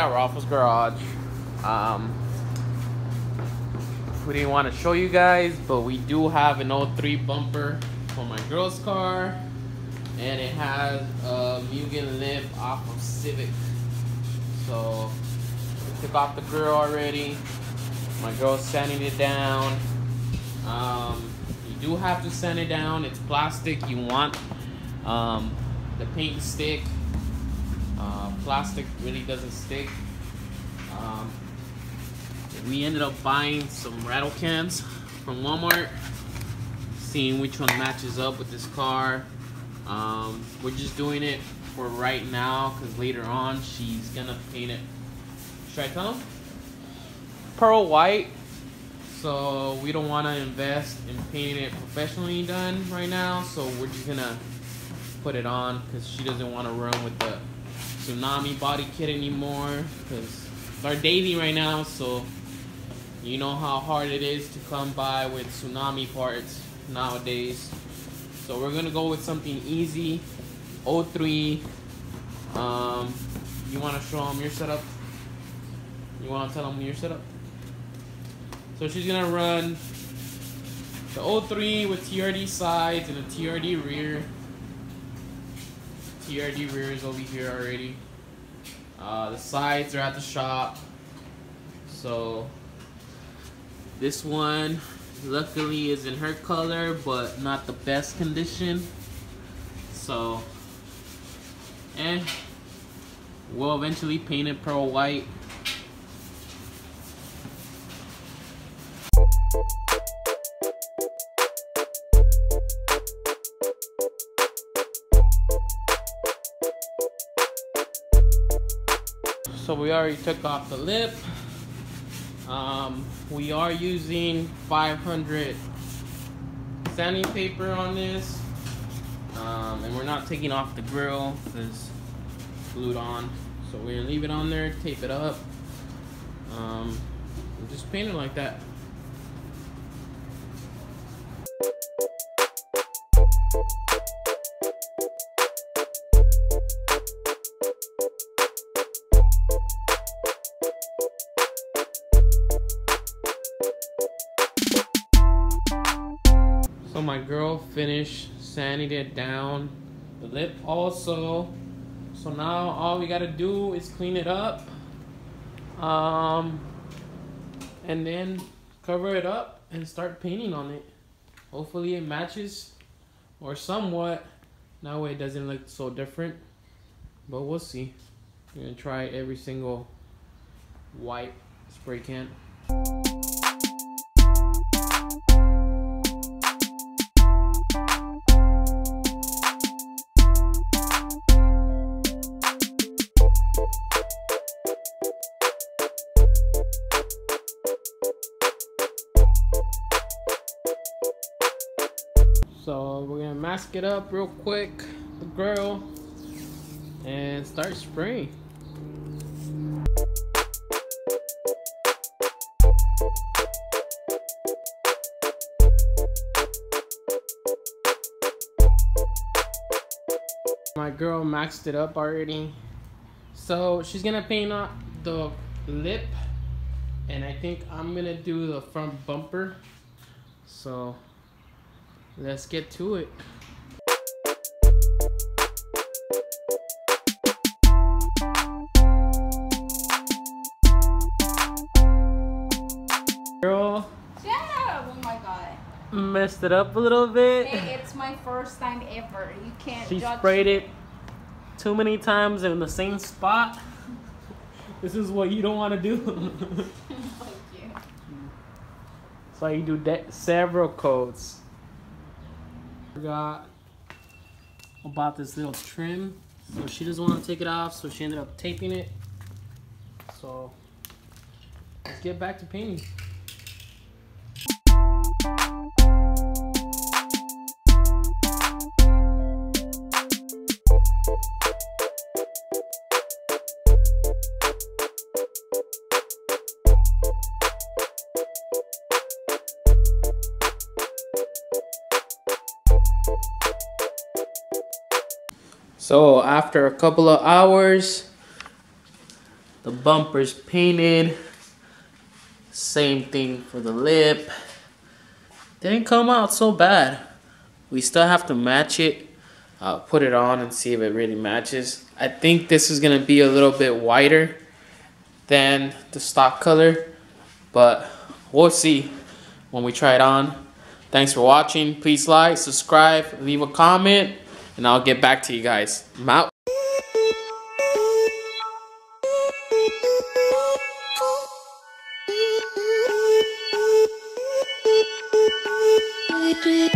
at Rafa's Garage. Um, we didn't want to show you guys, but we do have an 03 bumper for my girl's car, and it has a Mugen lip off of Civic. So we took off the grill already. My girl's sanding it down. Um, you do have to sand it down. It's plastic. You want um, the paint stick. Uh, plastic really doesn't stick. Um, we ended up buying some rattle cans from Walmart, seeing which one matches up with this car. Um, we're just doing it for right now because later on she's gonna paint it. Should I tell them? Pearl white. So we don't want to invest in painting it professionally done right now. So we're just gonna put it on because she doesn't want to run with the tsunami body kit anymore because it's our daily right now. So you know how hard it is to come by with tsunami parts nowadays. So we're gonna go with something easy. O3. Um, you wanna show them your setup? You wanna tell them your setup? So she's gonna run the O3 with TRD sides and a TRD rear. TRD rear is over here already. Uh, the sides are at the shop. So this one luckily is in her color but not the best condition. So and we'll eventually paint it pearl white. So we already took off the lip. Um, we are using 500 sanding paper on this. Um, and we're not taking off the grill because it's glued on. So we're gonna leave it on there, tape it up. Um, just paint it like that. So my girl finished sanding it down. The lip also. So now all we gotta do is clean it up. Um, and then cover it up and start painting on it. Hopefully it matches or somewhat. That way it doesn't look so different. But we'll see. We're gonna try every single white spray can. So we're gonna mask it up real quick, the grill, and start spraying. My girl maxed it up already. So she's gonna paint up the lip and I think I'm gonna do the front bumper. So Let's get to it. Girl. Yeah, oh my god. Messed it up a little bit. Hey, it's my first time ever. You can't She judge sprayed me. it too many times in the same spot. This is what you don't want to do. Thank you. so you do that several coats. Forgot about this little trim. So she doesn't want to take it off, so she ended up taping it. So let's get back to painting. So after a couple of hours, The bumper's painted. Same thing for the lip. Didn't come out so bad. We still have to match it. Put it on and see if it really matches. I think this is gonna be a little bit whiter than the stock color, but we'll see when we try it on. Thanks for watching. Please like, subscribe, leave a comment, and I'll get back to you guys. I'm out. Beep,